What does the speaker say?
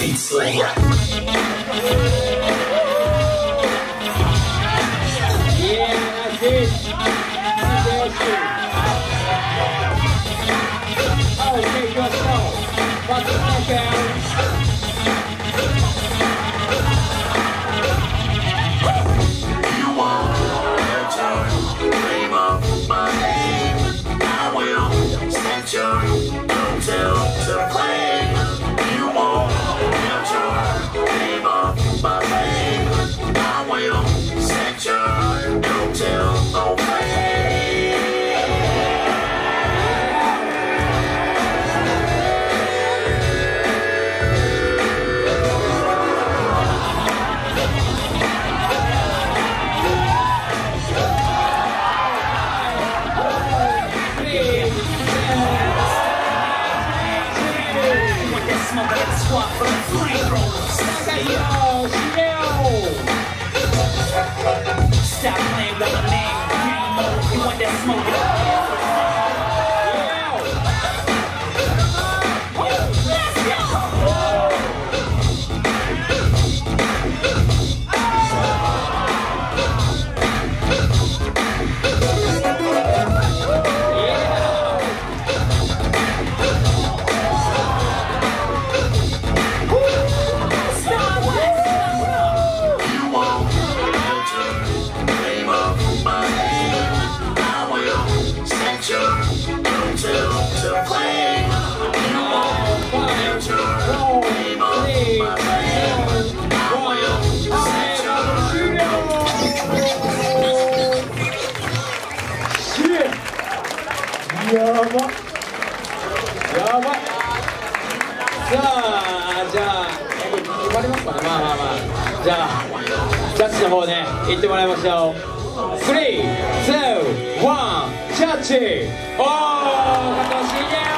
Like Yeah, that's it. Smoke, swap from flamethrowers. Stop playing with my name. Game. You want that smoke? やばやばさあじゃあえこれ決まりますかねまあまあまあ。じゃあジャッジの方ね行ってもらいましょう。321ジャッジ。おー加藤茂雄